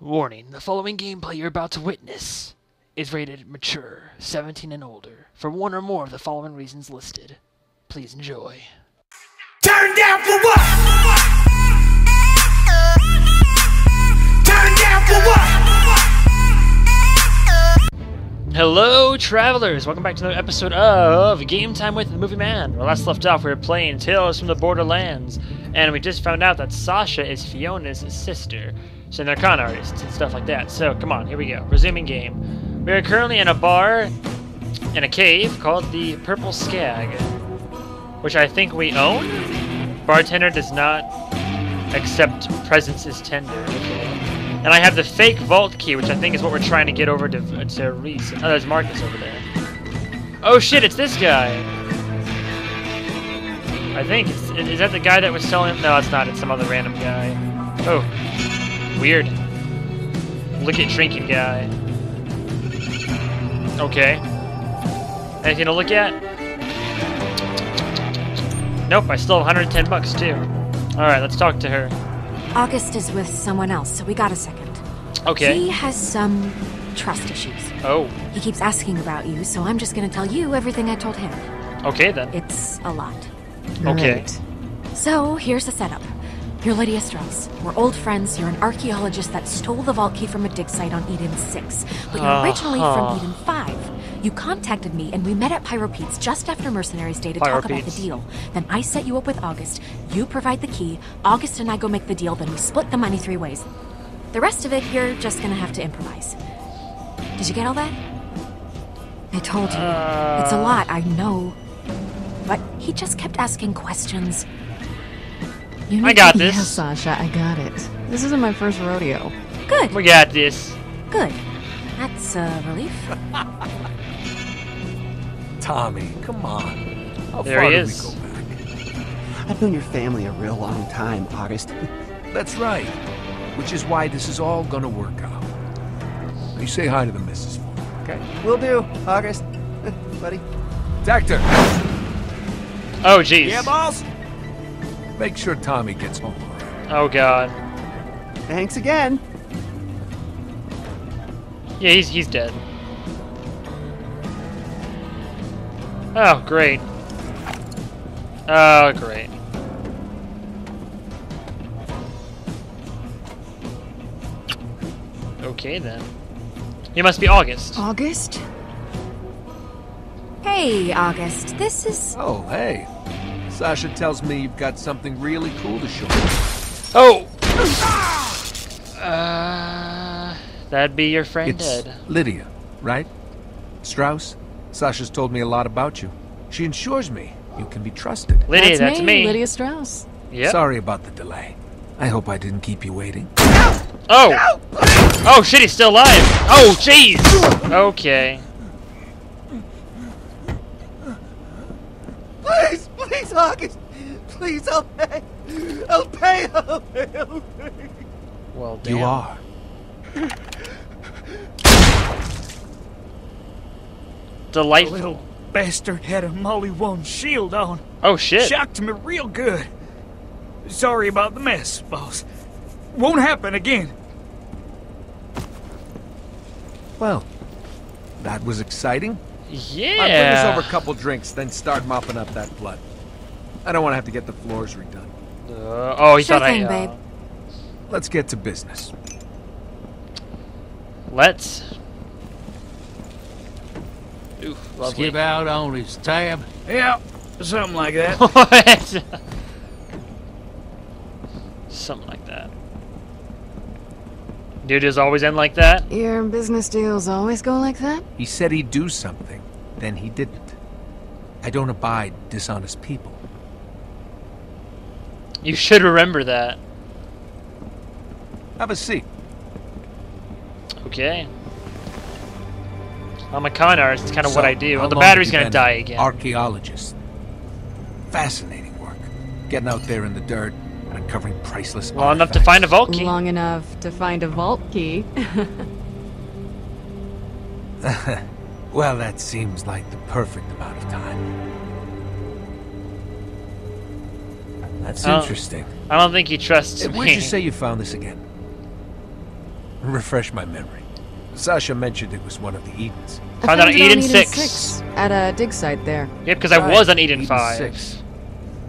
Warning the following gameplay you're about to witness is rated mature, 17 and older, for one or more of the following reasons listed. Please enjoy. Turn down for what? Turn down for what? Hello, travelers! Welcome back to another episode of Game Time with the Movie Man. Where last left off, we were playing Tales from the Borderlands, and we just found out that Sasha is Fiona's sister. So they're con artists and stuff like that. So come on, here we go. Resuming game. We are currently in a bar in a cave called the Purple Skag, which I think we own. Bartender does not accept presence is tender. Okay. And I have the fake vault key, which I think is what we're trying to get over to to Rhys. Oh, there's Marcus over there. Oh shit, it's this guy. I think. It's, is that the guy that was selling? No, it's not. It's some other random guy. Oh, weird. Look at drinking guy. Okay. Anything to look at? Nope, I still have 110 bucks too. Alright, let's talk to her. August is with someone else, so we got a second. Okay. He has some trust issues. Oh, He keeps asking about you, so I'm just gonna tell you everything I told him. okay then. It's a lot. Okay. So, here's the setup. You're Lydia Strauss. We're old friends. You're an archaeologist that stole the vault key from a dig site on Eden 6. But you're originally Uh-huh. from Eden 5. You contacted me and we met at Pyro Pete's just after Mercenaries Day to talk about the deal. Then I set you up with August. You provide the key. August and I go make the deal, then we split the money three ways. The rest of it, you're just gonna have to improvise. Did you get all that? I told you. it's a lot, I know. But he just kept asking questions. You I need got this. Yeah, Sasha, I got it. This isn't my first rodeo. Good, We got this. good. That's a relief. Tommy, come on. How There far he did is. we go back? I've known your family a real long time, August. That's right. Which is why this is all gonna work out. You say hi to the missus for me, okay? Will do, August. Buddy. Doctor, Oh jeez. Yeah, boss? Make sure Tommy gets home. Oh god. Thanks again. Yeah, he's he's dead. Oh great. Oh great. Okay then. He must be August. August? Hey, August, this is. Oh, hey. Sasha tells me you've got something really cool to show me. Oh. Uh, that'd be your friend It's dead. Lydia, right? Strauss? Sasha's told me a lot about you. She assures me you can be trusted. Lydia, that's, me. Lydia Strauss. Yep. Sorry about the delay. I hope I didn't keep you waiting. Oh. Oh shit, he's still alive. Oh jeez. Okay. Please, please, August. Please, I'll pay. I'll pay. I'll pay. I'll pay. Well, damn. You are. delightful. Little bastard had a Maliwan shield on. Oh shit. Shocked me real good. Sorry about the mess, boss. Won't happen again. Well, that was exciting. Yeah. I'll bring us over a couple drinks, then start mopping up that blood. I don't want to have to get the floors redone. Uh, oh, he Sure thought thing, I. Uh, babe. Let's get to business. Let's. Ooh, lovely. Skip out on his tab. Yeah, something like that. what? Something like that. Dude is always end like that. Your business deals always go like that? He said he'd do something, then he didn't. I don't abide dishonest people. You should remember that. Have a seat. Okay. I'm a con artist. It's kind of what I do. how Oh, the battery's gonna die again. Archaeologist. Fascinating work. Getting out there in the dirt and uncovering priceless Long enough to find a vault key. Long enough to find a vault key. well, that seems like the perfect amount of time. That's Oh. interesting. I don't think he trusts Eh, me. Where'd you say you found this again? Refresh my memory. Sasha mentioned it was one of the Edens. I Found out it Eden on six. at a dig site there. Yep, because I was on Eden Eden 5. six.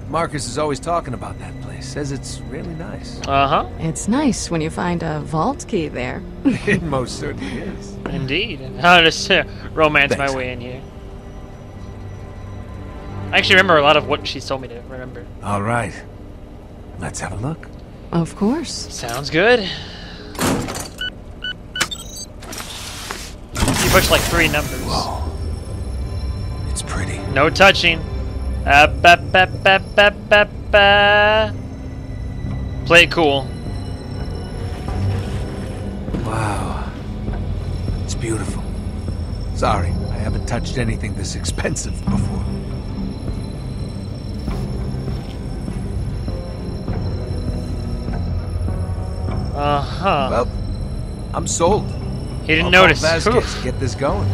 Marcus is always talking about that place. Says it's really nice. Uh huh. It's nice when you find a vault key there. it most certainly is. Indeed. I'll just uh, romance Thanks. my way in here. I actually remember a lot of what she told me to remember. All right. Let's have a look. Of course. Sounds good. You pushed like three numbers. Whoa. It's pretty. No touching. Uh, ba, ba, ba, ba, ba, ba. Play it cool. Wow. It's beautiful. Sorry, I haven't touched anything this expensive before. Uh huh. Well, I'm sold. He didn't I'll notice. Vasquez Oof. get this going.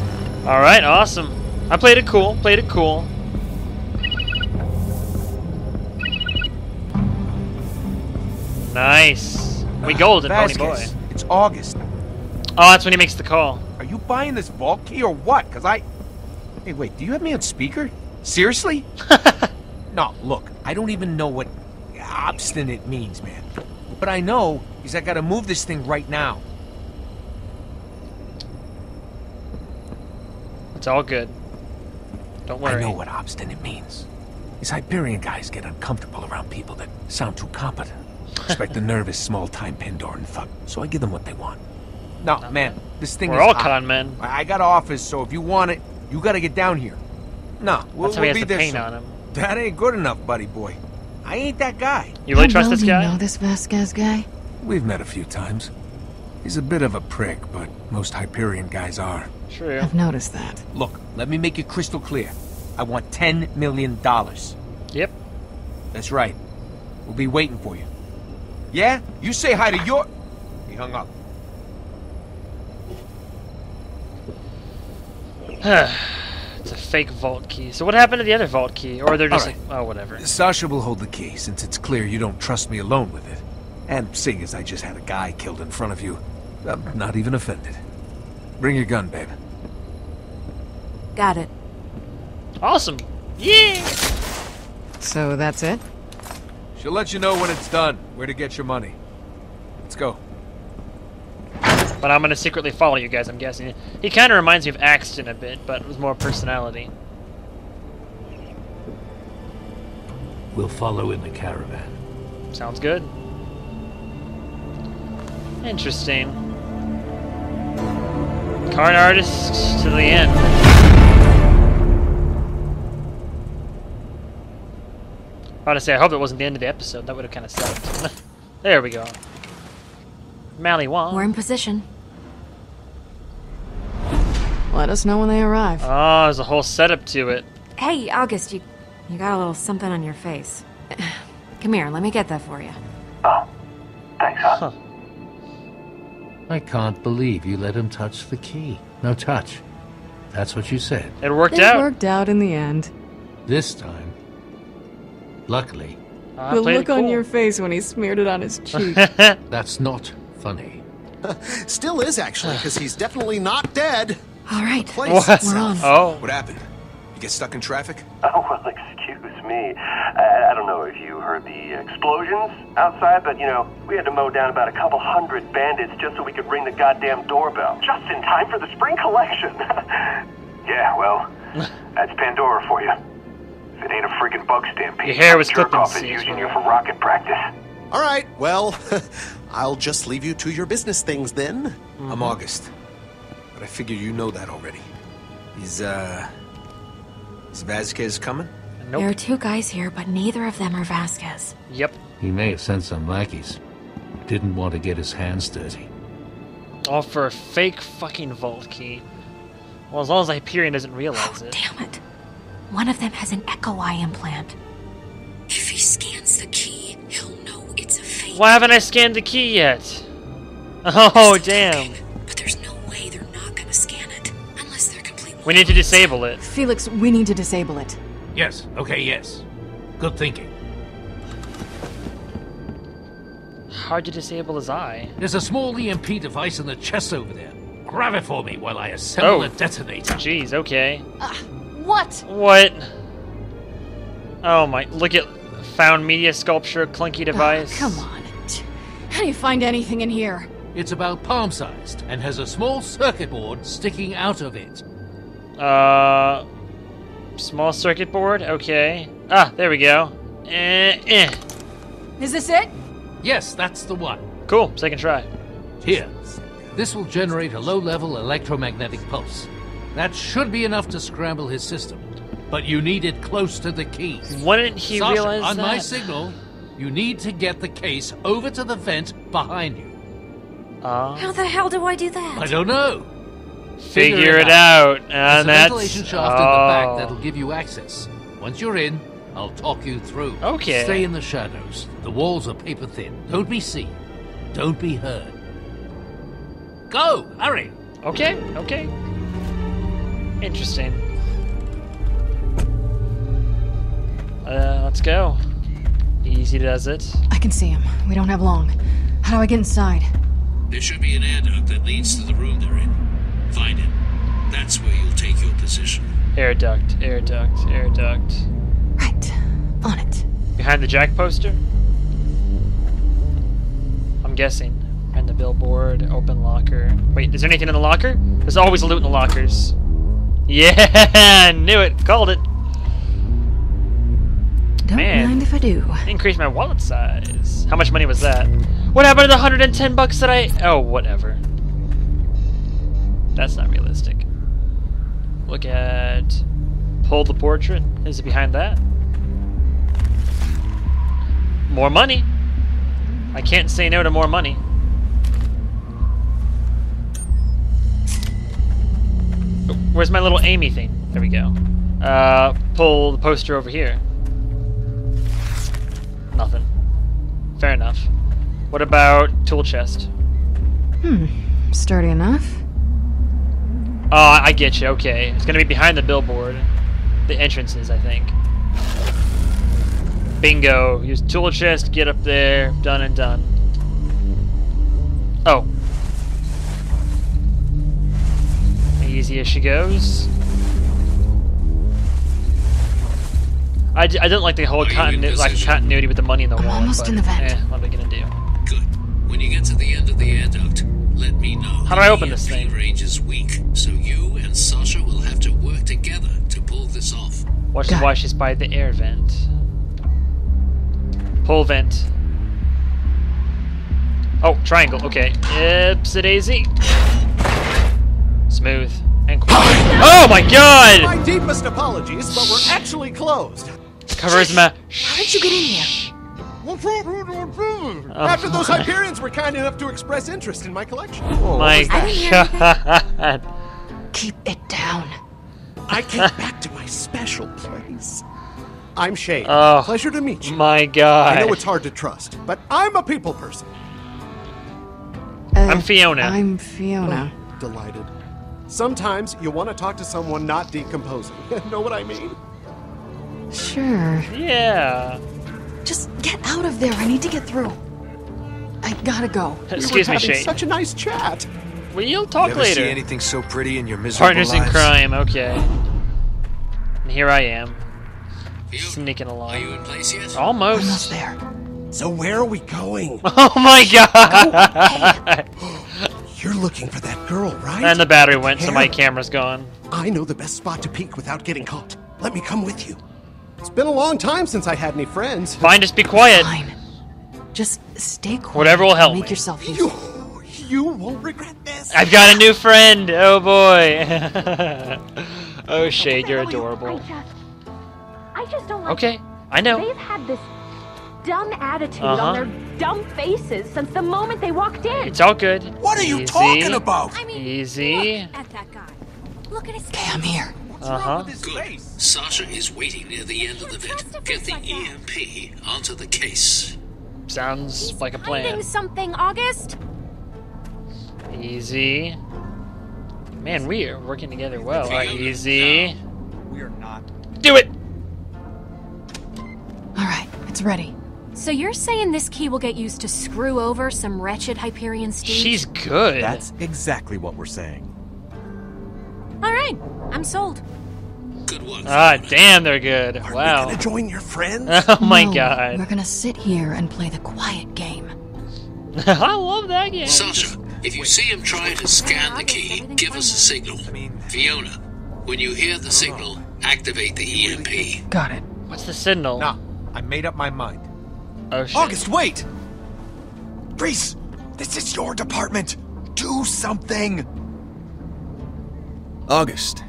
All right, awesome. I played it cool. Played it cool. Nice. We golden, pony boy. It's August. Oh, that's when he makes the call. Are you buying this vault key or what? Because I. Hey, wait, do you have me on speaker? Seriously? no, look, I don't even know what obstinate means, man. What I know is I gotta move this thing right now. It's all good. Don't worry. I know what obstinate means. These Hyperion guys get uncomfortable around people that sound too competent. Expect the nervous, small-time Pandoran thug, so I give them what they want. No, man, this thing We're is all hot. con men. I got office, so if you want it, you gotta get down here. No, we'll, That's we'll be the there paint soon. on him. That ain't good enough, buddy boy. I ain't that guy. You really How trust well this do you guy? know this Vasquez guy? We've met a few times. He's a bit of a prick, but most Hyperion guys are. True. I've noticed that. Look, let me make it crystal clear. I want ten million dollars. Yep. That's right. We'll be waiting for you. Yeah? You say hi to your... He hung up. it's a fake vault key. So what happened to the other vault key? Or they're just All right. like, oh, whatever. Sasha will hold the key, since it's clear you don't trust me alone with it. And seeing as I just had a guy killed in front of you, I'm not even offended. Bring your gun, babe. Got it. Awesome. Yeah. So that's it? She'll let you know when it's done, where to get your money. Let's go. But I'm gonna secretly follow you guys. I'm guessing. He kind of reminds me of Axton a bit, but with more personality. We'll follow in the caravan. Sounds good. Interesting. Card artist to the end. Honestly, I hope it wasn't the end of the episode. That would have kind of sucked. there we go. Mally Wong. We're in position. Let us know when they arrive. Oh, there's a whole setup to it. Hey, August, you you got a little something on your face. Come here, let me get that for you. Oh, Thanks, huh? I can't believe you let him touch the key. No touch. That's what you said. It worked It out. It worked out in the end. This time, luckily, ah, I the played it look on your face when he smeared it on his cheek. that's not funny. Still is, actually, because he's definitely not dead. All right, Place What? we're on. Oh, What happened? You get stuck in traffic? Oh, well, excuse me. I, I don't know if you heard the explosions outside, but, you know, we had to mow down about a couple hundred bandits just so we could ring the goddamn doorbell. Just in time for the spring collection. yeah, well, that's Pandora for you. If it ain't a freaking bug stampede, Your hair was jerk off is using bro. you for rocket practice. All right, well, I'll just leave you to your business things then. Mm-hmm. I'm August. But I figure you know that already. Is, uh... Is Vasquez coming? nope. There are two guys here, but neither of them are Vasquez. Yep. He may have sent some lackeys. Didn't want to get his hands dirty. All for a fake fucking vault key. Well, as long as Hyperion doesn't realize it. Damn it. One of them has an Echo Eye implant. If he scans the key, he'll know it's a fake. Why haven't I scanned the key yet? Oh, damn. We need to disable it. Felix, we need to disable it. Yes, okay, yes. Good thinking. hard to disable his eye. There's a small EMP device in the chest over there. Grab it for me while I assemble Oh. a detonator. Jeez, okay. Uh, what? What? Oh my, look at found media sculpture, clunky ah, device. Come on. How do you find anything in here? It's about palm sized and has a small circuit board sticking out of it. Uh, small circuit board, okay. Ah, there we go. Eh, eh. Is this it? Yes, that's the one. Cool, second try. Here. This will generate a low level electromagnetic pulse. That should be enough to scramble his system. But you need it close to the key. Wouldn't he Sasha, realize on that? my signal, you need to get the case over to the vent behind you. Uh, How the hell do I do that? I don't know. Figure it out. There's And a that's ventilation shaft in the back oh. that'll give you access. Once you're in, I'll talk you through. Okay. Stay in the shadows. The walls are paper thin. Don't be seen. Don't be heard. Go! Hurry! Okay, okay. Interesting. Uh, let's go. Easy does it. I can see him. We don't have long. How do I get inside? There should be an air duct that leads to the room they're in. Find it. That's where you'll take your position. Air duct, air duct, air duct. Right. On it. Behind the Jack poster? I'm guessing. Behind the billboard, open locker. Wait, is there anything in the locker? There's always loot in the lockers. Yeah, knew it. Called it. Don't Man. mind if I do. Increase my wallet size. How much money was that? What happened to the 110 bucks that I... Oh, whatever. That's not realistic. Look at... Pull the portrait. Is it behind that? More money. I can't say no to more money. Oh, Where's my little Amy thing? There we go. Uh, pull the poster over here. Nothing. Fair enough. What about tool chest? Hmm. Sturdy enough. Oh, I get you. Okay, it's gonna be behind the billboard, the entrances, I think. Bingo. Use tool chest. Get up there. Done and done. Oh. Easy as she goes. I, d- I didn't like the whole Are you in continu- like continuity with the money in the I'm almost in the vent. Eh, what are we gonna do? Good. When you get to the end of the air duct, let me know. How do I open this The thing? range is weak, so you and Sasha will have to work together to pull this off. Watch Got it. why she's by the air vent. Pull vent. Oh, triangle. Okay. Ipsy daisy. Smooth. And quick. Oh my god! My deepest apologies, but we're actually closed. Charisma. How did you get in here? After those my. Hyperions were kind enough to express interest in my collection. My I didn't hear god. Keep it down. I came back to my special place. I'm Shade. Oh, Pleasure to meet you. My god. I know it's hard to trust, but I'm a people person. Uh, I'm Fiona. I'm Fiona. Delighted. Sometimes you want to talk to someone not decomposing. know what I mean? Sure. Yeah. Just get out of there. I need to get through. I gotta go. Excuse we me, were having Shade. Such a nice chat. We'll talk you ever later. see anything so pretty in your miserable Partners in crime. Okay. And here I am, Fiona, sneaking are you along. in place yet? Almost. Almost there. So where are we going? Oh my god! You're looking for that girl, right? and the battery went, so my camera's gone. I know the best spot to peek without getting caught. Let me come with you. It's been a long time since I had any friends. Fine, just be quiet. Fine. Just stay quiet. Whatever will help Make me. yourself useful. you you won't regret this. I've got a new friend. Oh boy. oh Shade, you're adorable. I just, I just don't like. Okay, I know. They've had this dumb attitude Uh-huh. on their dumb faces since the moment they walked in. It's all good. What are you Easy. talking about? I mean, Easy. look at that guy. Look at his Okay, I'm here. Uh huh. Good. Sasha is waiting near the end of the vent. Get the EMP onto the case. Sounds like a hiding plan. something, August. Easy. Man, we are working together well. All right, easy. We are not. Do it. All right, it's ready. So you're saying this key will get used to screw over some wretched Hyperion stooge? She's good. That's exactly what we're saying. All right, I'm sold. Good one. Ah, damn, they're good. Are wow. we gonna join your friends? Oh my No, god. We're gonna sit here and play the quiet game. I love that game. Sasha, if you see him trying to scan the key, give us a signal. Fiona, when you hear the signal, activate the EMP. Got it. What's the signal? Nah, I made up my mind. Oh shit. August, wait! Rhys, this is your department. Do something. August.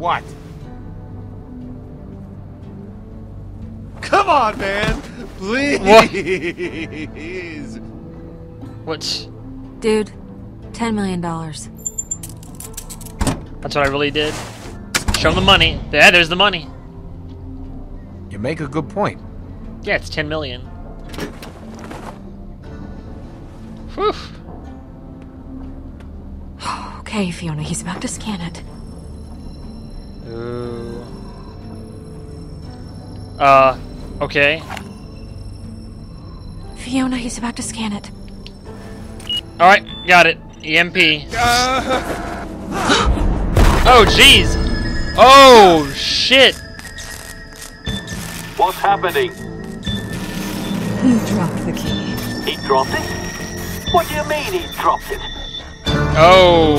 What? Come on, man! Please! What? Dude, $10 million. That's what I really did. Show 'em the money. Yeah, there's the money. You make a good point. Yeah, it's 10 million. Whew. Okay, Fiona, he's about to scan it. Ooh. Uh, okay. Fiona, he's about to scan it. Alright, got it. EMP. oh, jeez! Oh, shit! What's happening? He dropped the key. He dropped it? What do you mean he dropped it? Oh,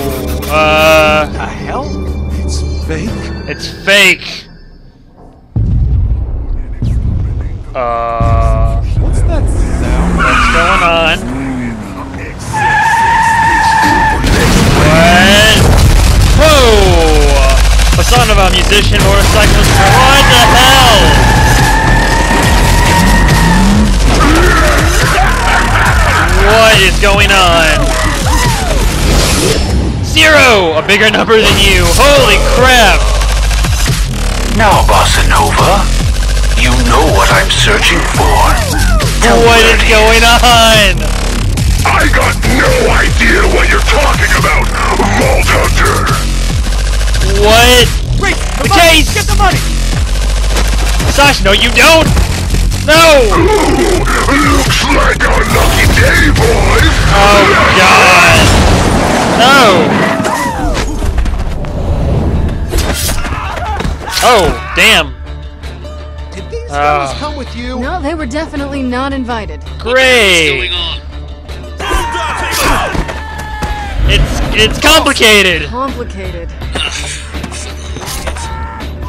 uh. The hell? It's fake. It's fake! Uh. What's that sound? What's going on? What? Whoa! A son of a musician, motorcyclist. What the hell? What is going on? Zer0! A bigger number than you. Holy crap! Now, Bossanova, you know what I'm searching for. What is going on? I got no idea what you're talking about, Vault Hunter. What? Wait, the The money! case! Get the money! Sash, no, you don't! No! Looks like our lucky day, boys. Oh god! No! Oh, damn. Did these ah. fellas come with you? No, they were definitely not invited. Great! It's it's complicated. Complicated.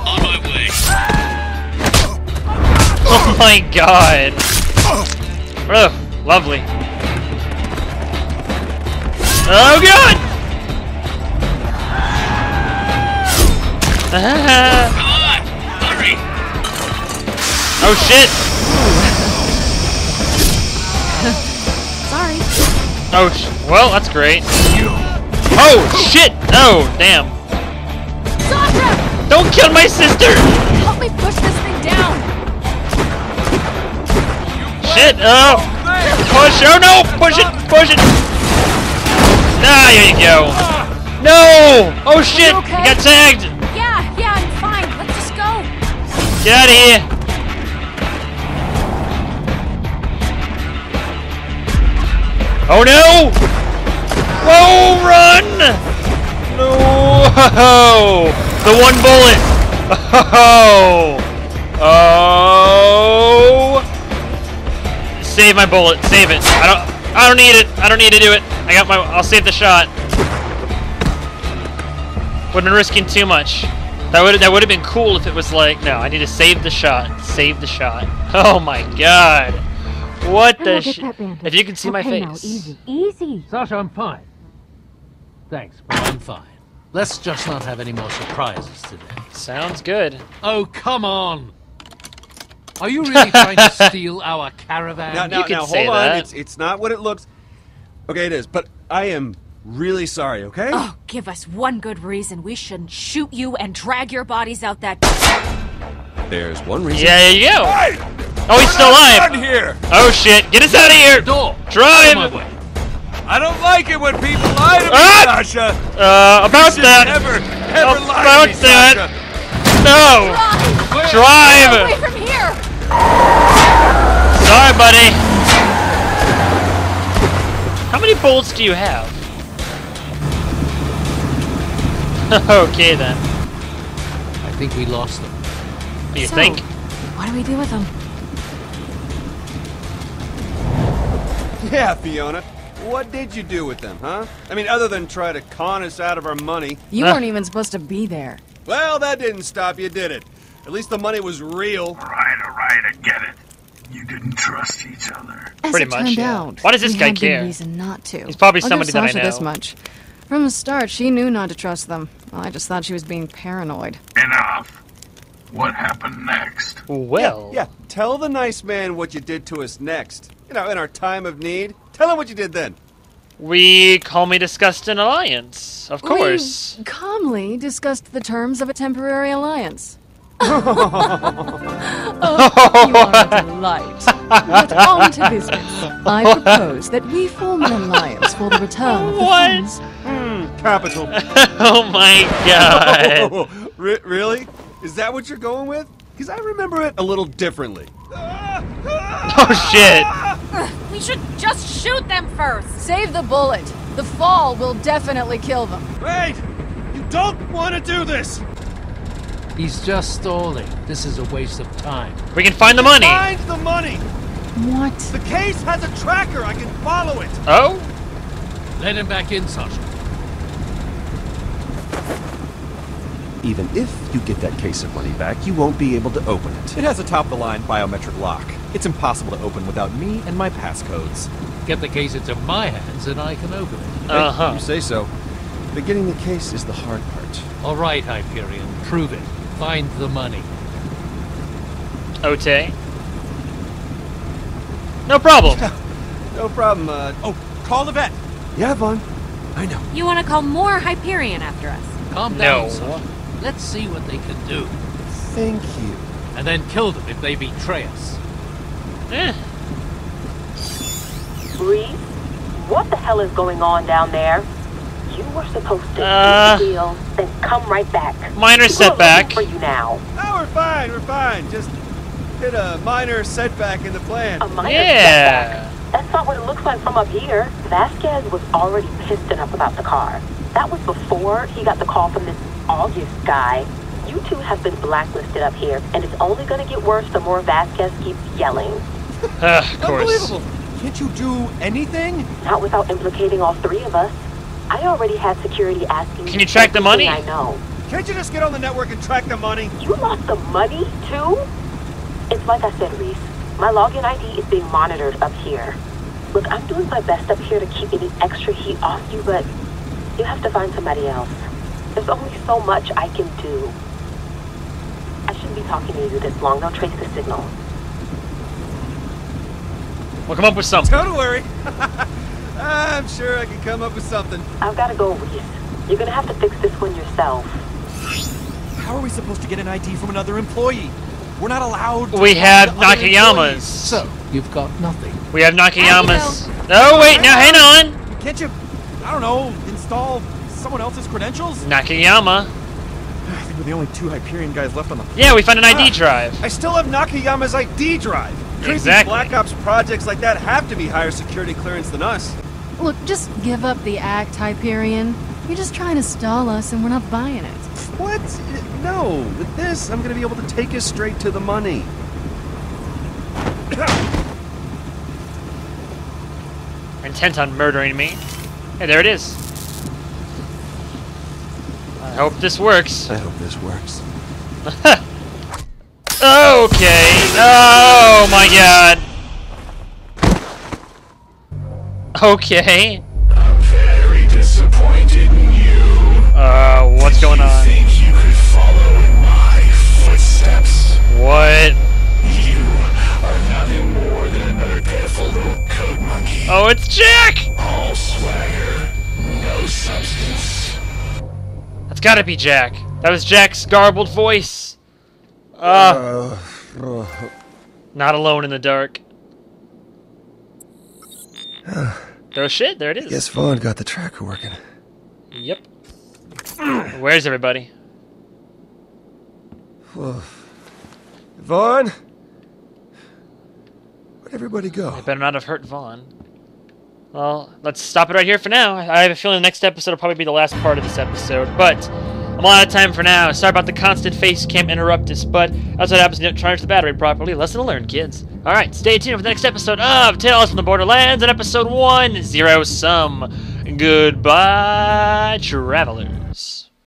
On my way. Oh my god. Oh, lovely. Oh god! Ah. Come on! Hurry! oh shit! Sorry. Oh, sh- well, that's great. Oh shit! Oh, damn. Sasha! Don't kill my sister! Help me push this thing down! Shit! Oh! Push! Oh no! Push it! Push it! Ah, there you go. No! Oh shit! You okay? got tagged! Yeah, yeah, I'm fine. Let's just go. Get out of here! Oh no! Whoa! Run! No! The one bullet! Oh! Oh! Save my bullet. Save it. I don't. I don't need it. I don't need to do it. I got my. I'll save the shot. Would have been risking too much. That would that would have been cool if it was like, no, I need to save the shot. Save the shot. Oh my god. What the will get shit? that bandage. If you can see my face. now, easy, easy. Sasha, I'm fine. Thanks, but I'm fine. Let's just not have any more surprises today. Sounds good. Oh, come on! Are you really trying to steal our caravan? Now, now, can now, say hold on. that. It's it's not what it looks. Okay, it is. But I am really sorry. Okay. Oh, give us one good reason we shouldn't shoot you and drag your bodies out that. There's one reason. Yeah, yeah, you go. Oh, he's still alive. Done here! Oh shit! Get us out of here! Door! Drive! On. I don't like it when people lie to me, Ah! Sasha! Uh, about You should that. Never, ever lie About to me, that. Sasha! No! Drive! Away from here! Sorry, buddy. How many bolts do you have? okay then. I think we lost them. Do You So, think? What do we do with them? Yeah, Fiona. What did you do with them, huh? I mean, other than try to con us out of our money. You weren't even supposed to be there. Well, that didn't stop you, did it? At least the money was real. Right, all right, I get it. You didn't trust each other. As Pretty it much, yeah. out, Why does this guy had good care? reason not to. He's probably I'll somebody give that I Sasha this much. From the start, she knew not to trust them. Well, I just thought she was being paranoid. Enough. What happened next? Well. Yeah, tell the nice man what you did to us next. You know, in our time of need. Tell him what you did then. We calmly discussed an alliance, of course. We calmly discussed the terms of a temporary alliance. Oh, you are a delight. But on to business. I propose that we form an alliance for the return of the What? funds. Hmm, capital. oh my god. Re- really? Is that what you're going with? Because I remember it a little differently. oh shit. We should just shoot them first. Save the bullet. The fall will definitely kill them. Wait! You don't want to do this! He's just stalling. This is a waste of time. We can find the money. Find the money! What? The case has a tracker. I can follow it. Oh? Let him back in, Sasha. Even if you get that case of money back, you won't be able to open it. It has a top-of-the-line biometric lock. It's impossible to open without me and my passcodes. Get the case into my hands and I can open it. Uh-huh. You say so. But getting the case is the hard part. All right, Hyperion. Prove it. Find the money. Ote. No problem. No problem. Uh, oh, call the vet. Yeah, Vaughn. I know. You want to call more Hyperion after us? Calm down, No. Sasha. Let's see what they can do. Thank you. And then kill them if they betray us. Eh. Rhys, what the hell is going on down there? You were supposed to Uh, do the deal, then come right back. Minor People are setback. looking for you now. oh, we're fine. We're fine. Just hit a minor setback in the plan. A minor Yeah. setback. That's not what it looks like from up here. Vasquez was already pissed enough about the car. That was before he got the call from this August guy. You two have been blacklisted up here, and it's only going to get worse the more Vasquez keeps yelling. Uh, of course. Unbelievable. Can't you do anything? Not without implicating all three of us. I already had security asking Can you track the money? I know. Can't you just get on the network and track the money? You lost the money, too? It's like I said, Rhys. My login ID is being monitored up here. Look, I'm doing my best up here to keep any extra heat off you, but you have to find somebody else. There's only so much I can do. I shouldn't be talking to you this long. They'll trace the signal. We'll come up with something. Don't worry. I'm sure I can come up with something. I've got to go, Rhys. You're gonna have to fix this one yourself. How are we supposed to get an ID from another employee? We're not allowed to We have Nakayamas. So, you've got nothing. We have Nakayamas. Oh, wait, now hang on. Can't you, I don't know, install someone else's credentials? Nakayama. I think we're the only two Hyperion guys left on the. Yeah, we found an ID Ah, drive. I still have Nakayama's ID drive. Crazy Exactly. Black Ops projects like that have to be higher security clearance than us. Look, just give up the act, Hyperion. You're just trying to stall us, and we're not buying it. What? No. With this, I'm gonna be able to take us straight to the money. Intent on murdering me. Hey, there it is. I hope this works. I hope this works. Okay. Oh my god. Okay. I'm very disappointed in you. Uh, what's going on? Think you could follow in my footsteps? What? You are nothing more than another pitiful little code monkey. Oh, it's Jack! All swagger, no substance. That's gotta be Jack. That was Jack's garbled voice. Uh, not alone in the dark. oh shit, there it is. Guess Vaughn got the tracker working. Yep. Where's everybody? Whoa. Vaughn? Where'd everybody go? I better not have hurt Vaughn. Well, let's stop it right here for now. I have a feeling the next episode will probably be the last part of this episode, but I'm out of time for now. Sorry about the constant face cam interruptus, but that's what happens when you don't charge the battery properly. Lesson learned, kids. Alright, stay tuned for the next episode of Tales from the Borderlands and episode 1 Zer0 Sum. Goodbye, travelers.